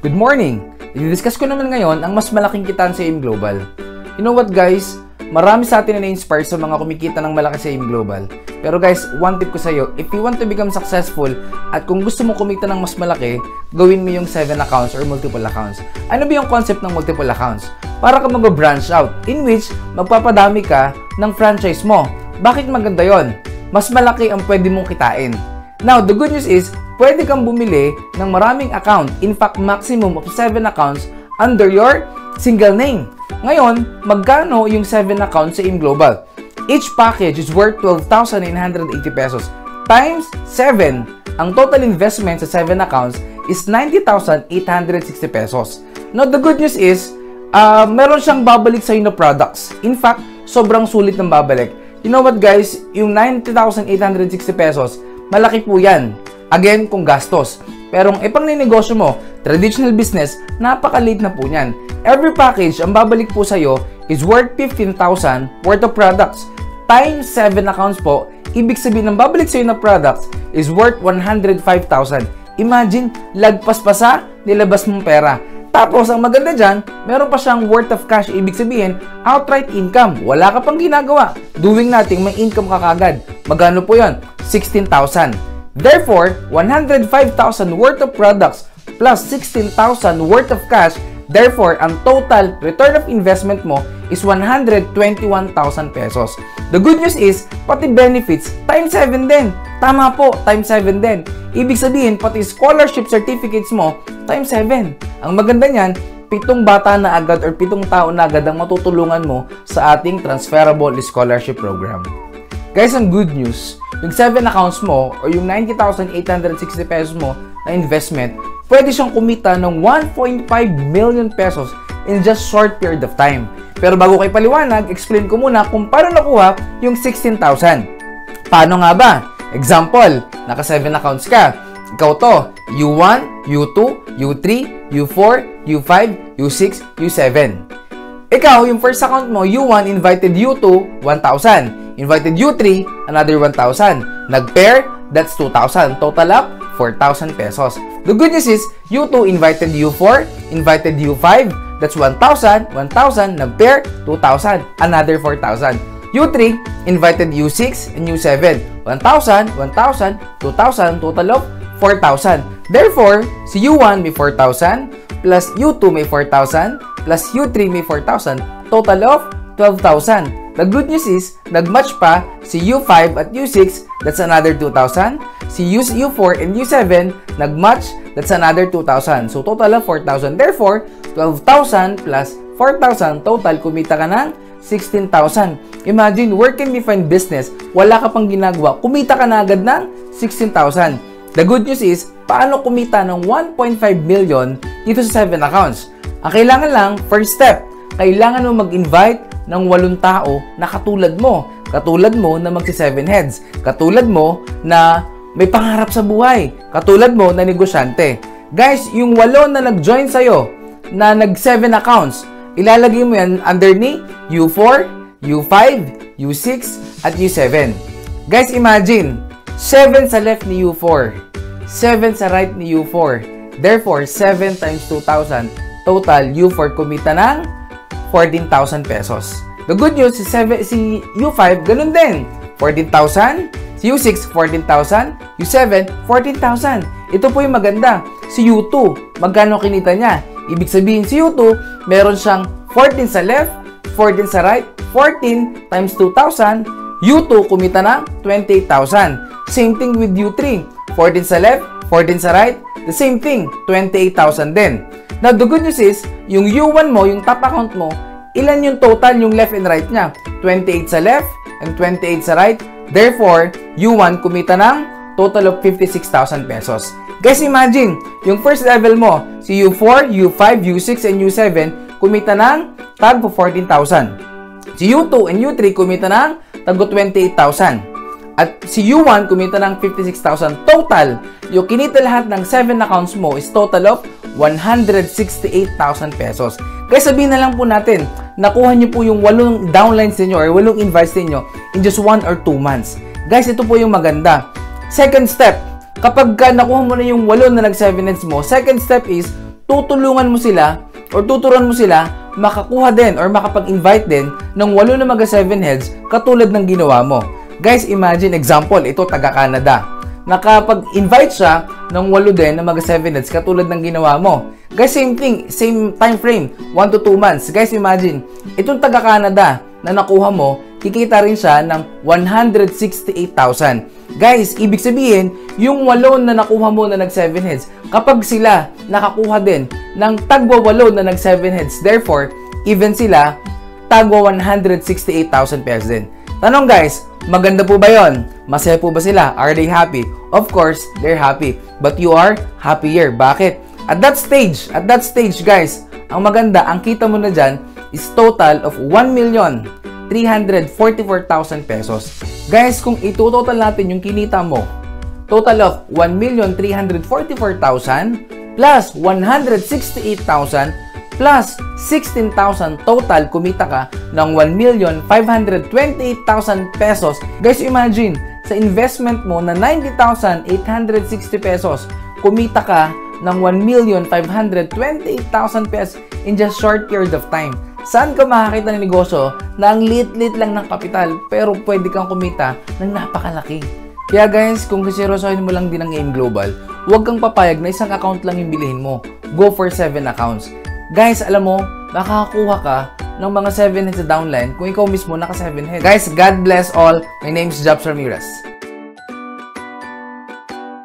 Good morning! I-discuss ko naman ngayon ang mas malaking kitaan sa AIM Global. You know what guys? Marami sa atin na na-inspire sa mga kumikita ng malaki sa AIM Global. Pero guys, one tip ko sa iyo, if you want to become successful at kung gusto mo kumita ng mas malaki, gawin mo yung 7 accounts or multiple accounts. Ano ba yung concept ng multiple accounts? Para ka mag-branch out, in which magpapadami ka ng franchise mo. Bakit maganda yon? Mas malaki ang pwede mong kitain. Now, the good news is, pwede kang bumili ng maraming account. In fact, maximum of 7 accounts under your single name. Ngayon, magkano yung 7 accounts sa IM Global? Each package is worth 12,980 pesos times 7. Ang total investment sa 7 accounts is 90,860 pesos. Now, the good news is, uh, meron siyang babalik sa na products. In fact, sobrang sulit ng babalik. You know what guys, yung 90,860 pesos, malaki po yan. Again, kung gastos. Pero kung ipang negosyo mo, traditional business, napakaliit na po niyan. Every package, ang babalik po sa'yo is worth 15,000 worth of products. Times 7 accounts po, ibig sabihin ng babalik sa'yo na products is worth 105,000. Imagine, lagpas pa sa nilabas mong pera. Tapos, ang maganda dyan, meron pa siyang worth of cash. Ibig sabihin, outright income. Wala ka pang ginagawa. Doing nothing, may income ka kagad. Magano po yon 16,000. Therefore, 105,000 worth of products plus 16,000 worth of cash, therefore, ang total return of investment mo is 121,000 pesos. The good news is, pati benefits, times 7 din. Tama po, times 7 din. Ibig sabihin, pati scholarship certificates mo, times 7. Ang maganda niyan, pitong bata na agad or pitong tao na agad ang matutulungan mo sa ating transferable scholarship program. Guys, ang good news, yung 7 accounts mo or yung 90,860 pesos mo na investment, pwede siyang kumita ng 1.5 million pesos in just short period of time. Pero bago kay paliwanag, explain ko muna kung paano nakuha yung 16,000. Paano nga ba? Example, naka 7 accounts ka. Ikaw to, U1, U2, U3, U4, U5, U6, U7. Ikaw, yung first account mo, U1 invited U2, 1,000. Invited U3, another 1,000. Nag-pair, that's 2,000. Total up, 4,000 pesos. The good news is, U2 invited U4, invited U5, that's 1,000, 1,000, nag-pair, 2,000, another 4,000. U3 invited U6 and U7, 1,000, 1,000, 2,000, total of 4,000. Therefore, si U1 may 4,000, plus U2 may 4,000, plus U3 may 4,000, total of 12,000. The good news is, nag-match pa si U5 at U6, that's another 2,000. Si U U4 and U7, nag-match, that's another 2,000. So, total of 4,000. Therefore, 12,000 plus 4,000, total, kumita ka ng 16,000. Imagine, work and define business, wala ka pang ginagawa, kumita ka na agad ng 16,000. The good news is, paano kumita ng 1.5 million dito sa 7 accounts? Ang kailangan lang, first step, kailangan mo mag-invite ng walong tao na katulad mo. Katulad mo na magsi seven heads. Katulad mo na may pangarap sa buhay. Katulad mo na negosyante. Guys, yung walo na nag-join sa'yo, na nag-7 accounts, ilalagay mo yan under ni U4, U5, U6, at U7. Guys, imagine, 7 sa left ni U4, 7 sa right ni U4. Therefore, 7 times 2,000, total U4 kumita ng 14,000 pesos. The good news, si, 7, si U5, ganun din. 14,000. Si U6, 14,000. U7, 14,000. Ito po yung maganda. Si U2, magkano kinita niya? Ibig sabihin, si U2, meron siyang 14 sa left, 14 sa right, 14 times 2,000. U2, kumita ng 28,000. Same thing with U3. 14 sa left, 14 sa right, the same thing, 28,000 din. Now, the good news is, yung U1 mo, yung top account mo, ilan yung total yung left and right niya? 28 sa left and 28 sa right. Therefore, U1 kumita ng total of 56,000 pesos. Guys, imagine, yung first level mo, si U4, U5, U6, and U7, kumita ng tag 14,000. Si U2 and U3 kumita ng tag 28,000. At si U1 kumita ng 56,000 total. Yung kinita lahat ng 7 accounts mo is total of 168,000 pesos. Kaya sabihin na lang po natin, nakuha niyo po yung walong downlines niyo or walong invites niyo in just 1 or 2 months. Guys, ito po yung maganda. Second step, kapag ka nakuha mo na yung walo na nag 7 mo, second step is tutulungan mo sila or tuturuan mo sila makakuha din or makapag-invite din ng walo na mga 7 heads katulad ng ginawa mo. Guys, imagine example, ito taga Canada. Nakapag-invite siya ng walo din na mga 7 heads katulad ng ginawa mo. Guys, same thing, same time frame, 1 to 2 months. Guys, imagine, itong taga Canada na nakuha mo, kikita rin siya ng 168,000. Guys, ibig sabihin, yung walo na nakuha mo na nag 7 heads, kapag sila nakakuha din ng tagwa walo na nag 7 heads, therefore, even sila, tagwa 168,000 pesos din. Tanong guys, maganda po ba yon? Masaya po ba sila? Are they happy? Of course, they're happy. But you are happier. Bakit? At that stage, at that stage guys, ang maganda, ang kita mo na dyan is total of 1,344,000 pesos. Guys, kung itutotal natin yung kinita mo, total of 1,344,000 plus 168,000 plus 16,000 total, kumita ka ng 1,528,000 pesos. Guys, imagine, sa investment mo na 90,860 pesos, kumita ka ng 1,528,000 pesos in just short period of time. Saan ka makakita ng negosyo na ang lit-lit lang ng kapital pero pwede kang kumita ng napakalaki? Kaya guys, kung kaseryosohin mo lang din ang AIM Global, huwag kang papayag na isang account lang yung bilhin mo. Go for 7 accounts. Guys, alam mo, makakakuha ka ng mga 7 heads sa downline kung ikaw mismo naka 7 heads. Guys, God bless all. My name is Jobs Ramirez.